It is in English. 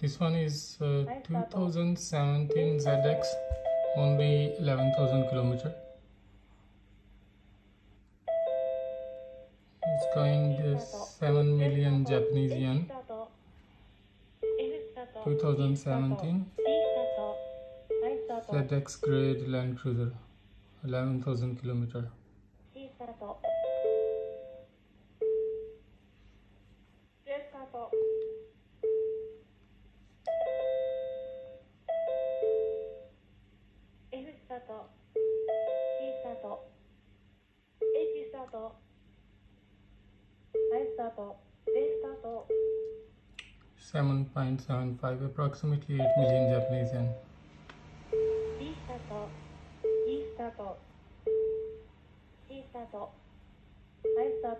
This one is uh, 2017 ZX, only 11,000 kilometer. It's going to 7 million Japanese yen. 2017 ZX Grade Land Cruiser, 11,000 kilometer. ートはいスタート J スタート 7.75, approximately 8 million Japanese yen. D スタート E スター